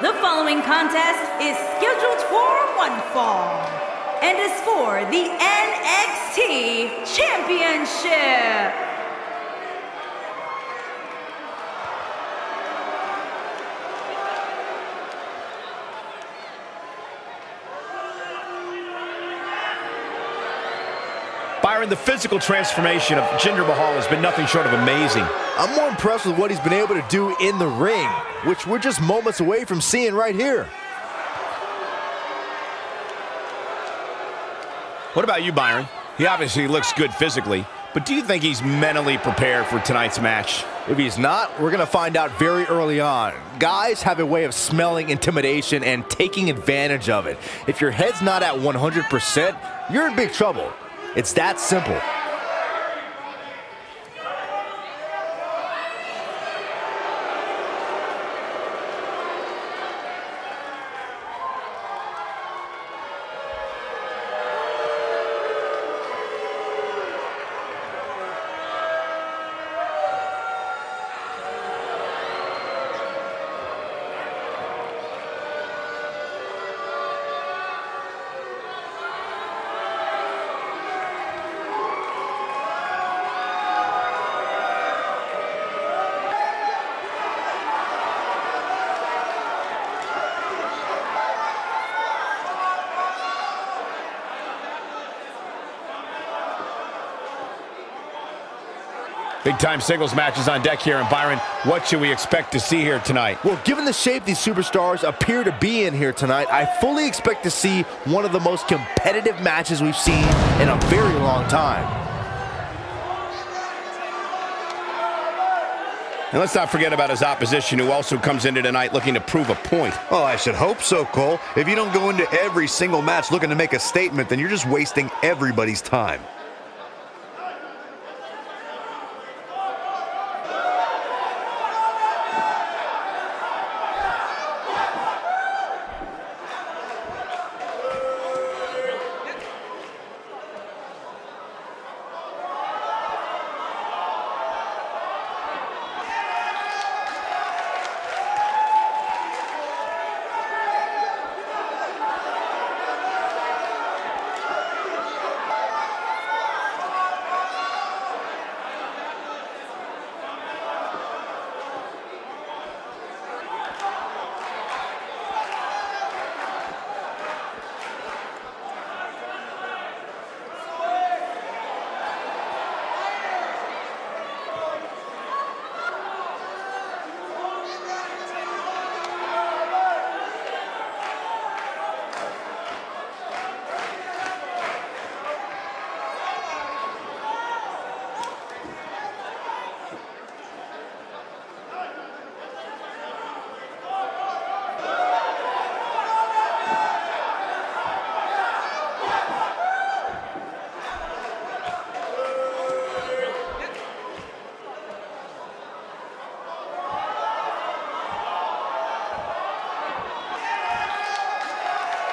The following contest is scheduled for one fall and is for the NXT Championship. Byron, the physical transformation of Jinder Mahal has been nothing short of amazing. I'm more impressed with what he's been able to do in the ring, which we're just moments away from seeing right here. What about you, Byron? He obviously looks good physically, but do you think he's mentally prepared for tonight's match? If he's not, we're going to find out very early on. Guys have a way of smelling intimidation and taking advantage of it. If your head's not at 100%, you're in big trouble. It's that simple. Big time singles matches on deck here. And Byron, what should we expect to see here tonight? Well, given the shape these superstars appear to be in here tonight, I fully expect to see one of the most competitive matches we've seen in a very long time. And let's not forget about his opposition, who also comes into tonight looking to prove a point. Oh, I should hope so, Cole. If you don't go into every single match looking to make a statement, then you're just wasting everybody's time.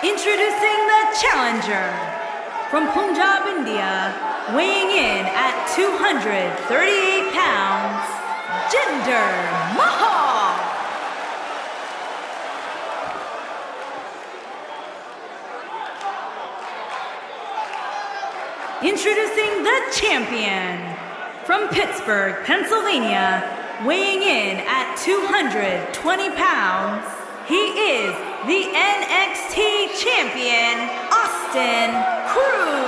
Introducing the challenger from Punjab, India, weighing in at 238 pounds, Jinder Mahal. Introducing the champion from Pittsburgh, Pennsylvania, weighing in at 220 pounds, he is the NXT champion, Austin Cruz.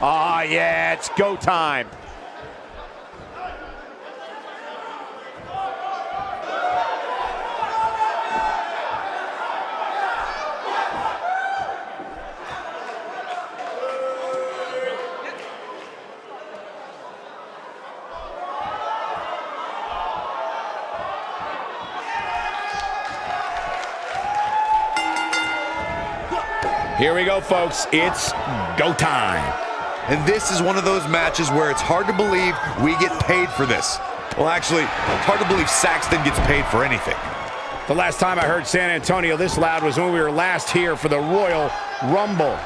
Ah, yeah, it's go time. Here we go, folks. It's go time. And this is one of those matches where it's hard to believe we get paid for this. Well, actually, it's hard to believe Saxton gets paid for anything. The last time I heard San Antonio this loud was when we were last here for the Royal Rumble.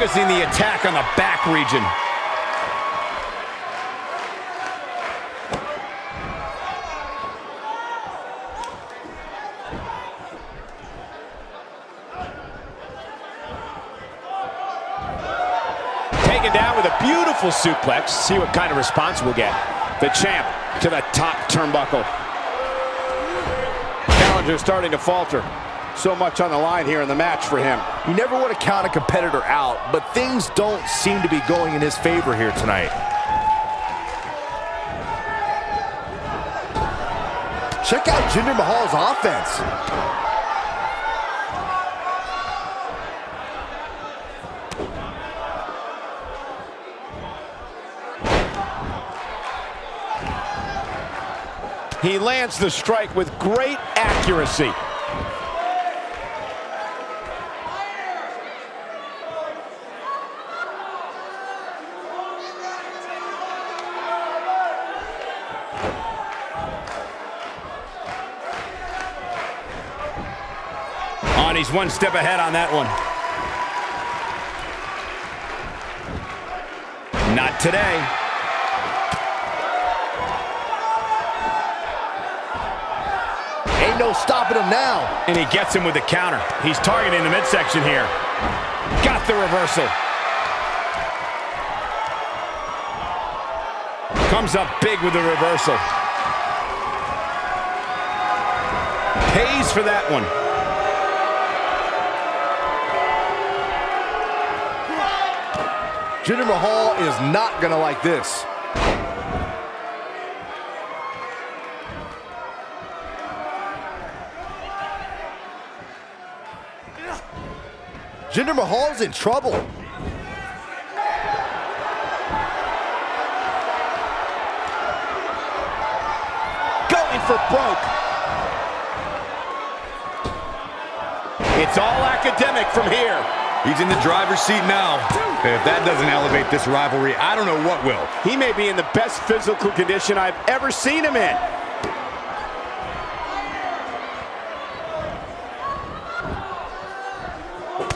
Focusing the attack on the back region. Taken down with a beautiful suplex. See what kind of response we'll get. The champ to the top turnbuckle. Challenger starting to falter. So much on the line here in the match for him. You never want to count a competitor out, but things don't seem to be going in his favor here tonight. Check out Jinder Mahal's offense. He lands the strike with great accuracy. He's one step ahead on that one. Not today. Ain't no stopping him now. And he gets him with the counter. He's targeting the midsection here. Got the reversal. Comes up big with the reversal. Pays for that one. Jinder Mahal is not going to like this. Jinder Mahal's in trouble. Going for broke. It's all academic from here. He's in the driver's seat now. If that doesn't elevate this rivalry, I don't know what will. He may be in the best physical condition I've ever seen him in.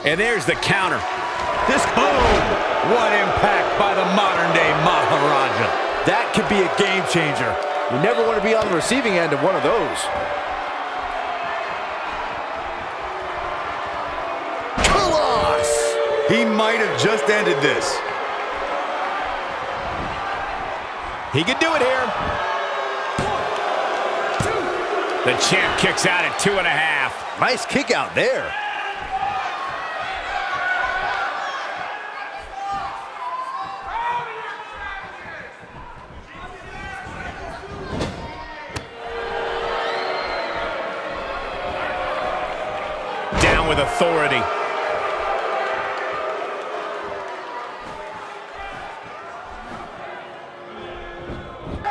And there's the counter. This, boom! What impact by the modern-day Maharaja. That could be a game changer. You never want to be on the receiving end of one of those. He might have just ended this. He could do it here. The champ kicks out at two and a half. Nice kick out there. Down with authority.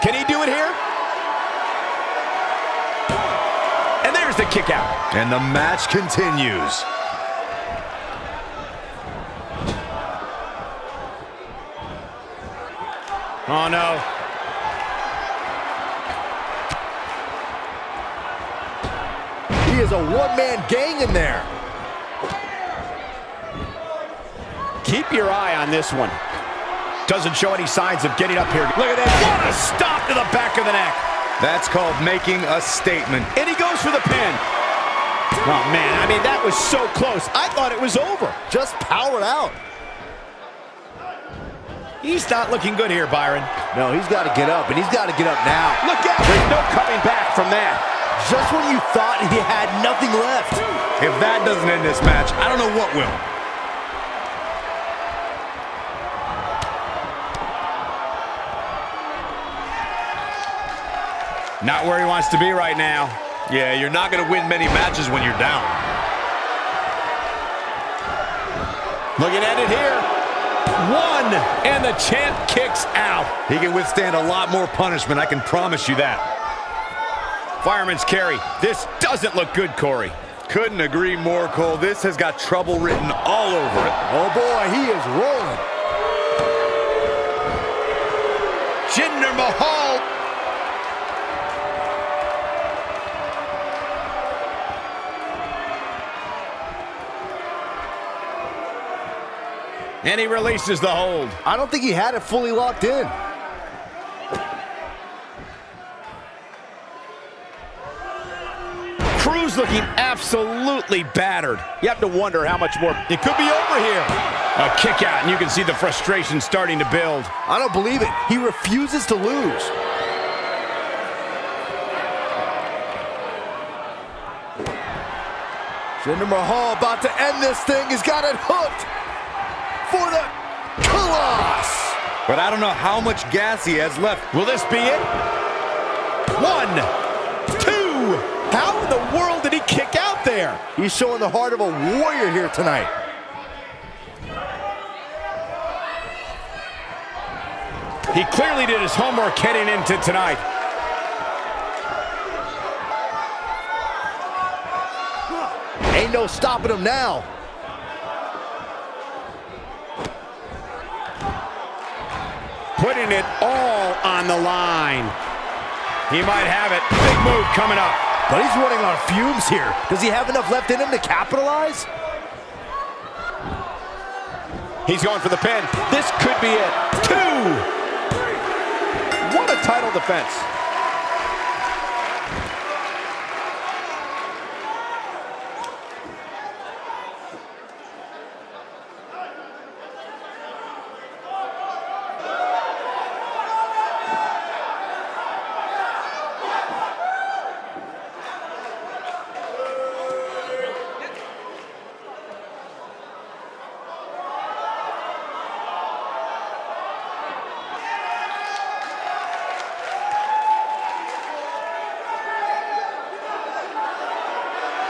Can he do it here? And there's the kick out. And the match continues. Oh, no. He is a one-man gang in there. Keep your eye on this one. Doesn't show any signs of getting up here. Look at that. What a stop to the back of the neck. That's called making a statement. And he goes for the pin. Oh, man, I mean, that was so close. I thought it was over. Just powered out. He's not looking good here, Byron. No, he's got to get up, and he's got to get up now. Look out. There's no coming back from that. Just when you thought he had nothing left. If that doesn't end this match, I don't know what will. Not where he wants to be right now. Yeah, you're not going to win many matches when you're down. Looking at it here. One, and the champ kicks out. He can withstand a lot more punishment, I can promise you that. Fireman's carry. This doesn't look good, Corey. Couldn't agree more, Cole. This has got trouble written all over it. Oh, boy, he is rolling. And he releases the hold. I don't think he had it fully locked in. Cruz looking absolutely battered. You have to wonder how much more. It could be over here. A kick out, and you can see the frustration starting to build. I don't believe it. He refuses to lose. Jinder Mahal about to end this thing. He's got it hooked for the Khallas. But I don't know how much gas he has left. Will this be it? One, two. How in the world did he kick out there? He's showing the heart of a warrior here tonight. He clearly did his homework heading into tonight. Ain't no stopping him now. Putting it all on the line. He might have it. Big move coming up. But he's running on fumes here. Does he have enough left in him to capitalize? He's going for the pin. This could be it. Two. What a title defense.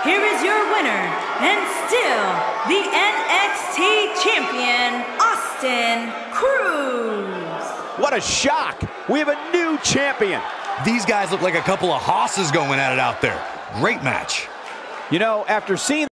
Here is your winner, and still the NXT champion, Austin Cruz. What a shock. We have a new champion. These guys look like a couple of hosses going at it out there. Great match. You know, after seeing